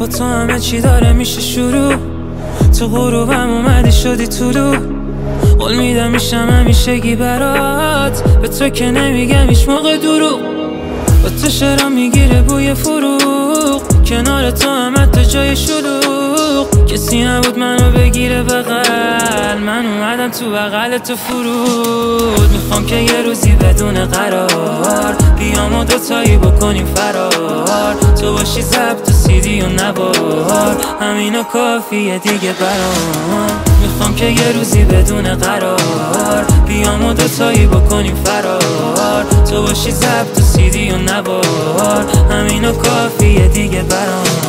با تو همه چی داره میشه شروع. تو غروبم اومدی شدی طلوع قول میدم میشم همیشگی برات. به تو که نمیگم هیچ موقع دروغ. با تو شرا می‌گیره بوی فروغ. کنار تو همه تا جای شلوغ. کسی نبود منو بگیره بغل. من اومدم تو بغل تو فرود. می‌خوام که یه روزی بدون قرار بیام و دوتایی بکنیم فرار. تو باشی زبط و سیدی و نبار همینو کافیه دیگه برام. می‌خوام که یه روزی بدون قرار بیام و دوتایی بکنیم فرار. تو باشی زبط و سیدی و نبار همینو کافیه دیگه برام.